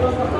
Gracias.